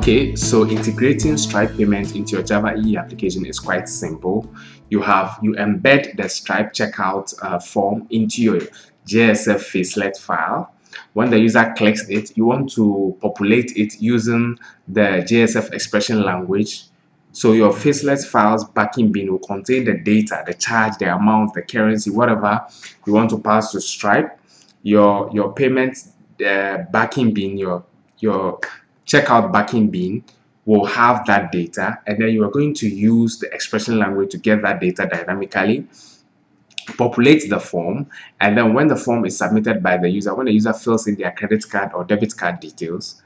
Okay, so integrating Stripe payment into your Java EE application is quite simple. You have you embed the Stripe checkout uh, form into your JSF facelet file. When the user clicks it, you want to populate it using the JSF expression language. So your facelet files backing bean will contain the data, the charge, the amount, the currency, whatever you want to pass to Stripe. Your your payment uh, backing bean, your your checkout backing bean will have that data and then you are going to use the expression language to get that data dynamically populate the form and then when the form is submitted by the user when the user fills in their credit card or debit card details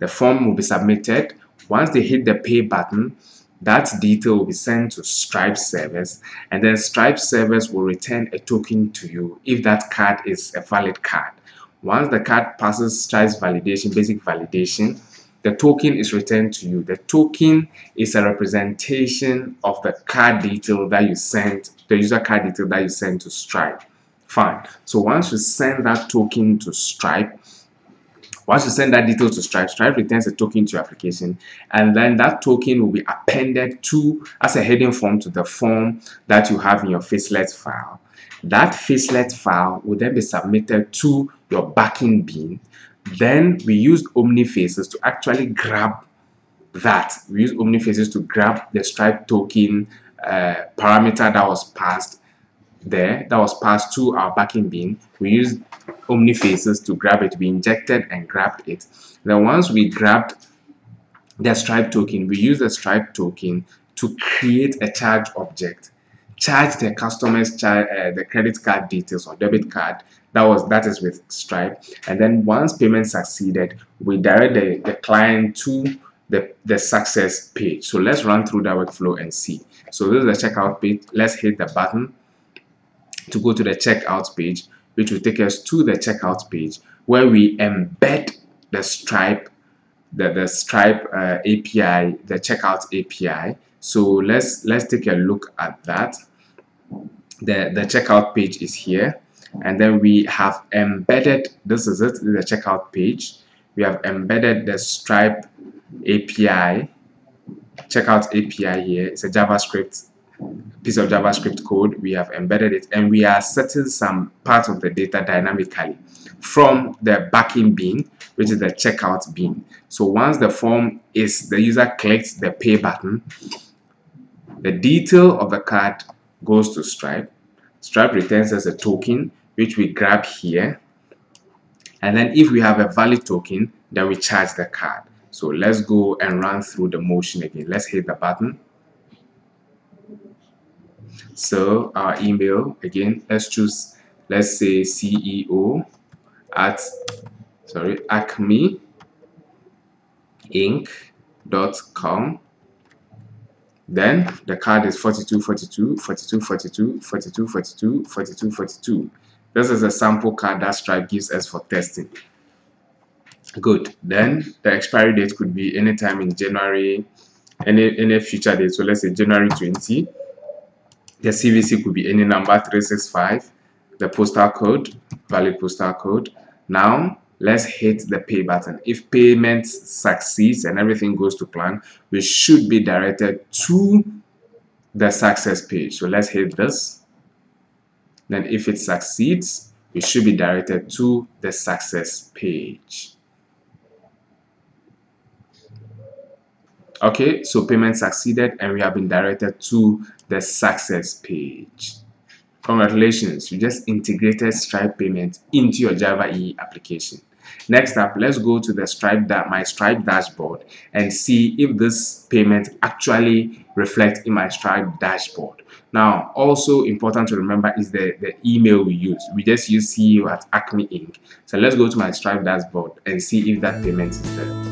the form will be submitted. Once they hit the pay button that detail will be sent to Stripe service and then Stripe service will return a token to you if that card is a valid card. Once the card passes Stripe's validation basic validation the token is returned to you. The token is a representation of the card detail that you sent, the user card detail that you sent to Stripe. Fine. So once you send that token to Stripe, once you send that detail to Stripe, Stripe returns a token to your application, and then that token will be appended to as a heading form to the form that you have in your Facelet file. That Facelet file will then be submitted to your backing bean then we used Omnifaces to actually grab that. We used Omnifaces to grab the Stripe token uh, parameter that was passed there, that was passed to our backing bean. We used Omnifaces to grab it. We injected and grabbed it. Then once we grabbed the Stripe token, we use the Stripe token to create a charge object charge the customer's uh, the credit card details or debit card. That was that is with stripe. And then once payment succeeded we direct the, the client to the the success page. So let's run through that workflow and see. So this is the checkout page. Let's hit the button to go to the checkout page which will take us to the checkout page where we embed the stripe the, the stripe uh, api the checkout api so let's let's take a look at that the the checkout page is here. And then we have embedded this is it the checkout page. We have embedded the stripe api checkout api here. It's a javascript piece of javascript code. We have embedded it and we are setting some part of the data dynamically from the backing bean which is the checkout bean. So once the form is the user clicks the pay button the detail of the card goes to Stripe. Stripe returns us a token which we grab here. And then if we have a valid token, then we charge the card. So let's go and run through the motion again. Let's hit the button. So our email again, let's choose, let's say CEO at sorry, acme inc.com then the card is 42, 42, 42, 42, 42, 42, 42, 42. This is a sample card that Stripe gives us for testing. Good. Then the expiry date could be anytime in January, any any future date. So let's say January 20. The CVC could be any number 365. The postal code, valid postal code. Now let's hit the pay button. If payment succeeds and everything goes to plan we should be directed to the success page. So let's hit this. Then if it succeeds we should be directed to the success page. Okay so payment succeeded and we have been directed to the success page. Congratulations you just integrated stripe payment into your java e application Next up, let's go to the Stripe that my Stripe dashboard and see if this payment actually reflects in my Stripe dashboard. Now, also important to remember is the, the email we use. We just use CEO at Acme Inc. So let's go to my Stripe dashboard and see if that payment is there.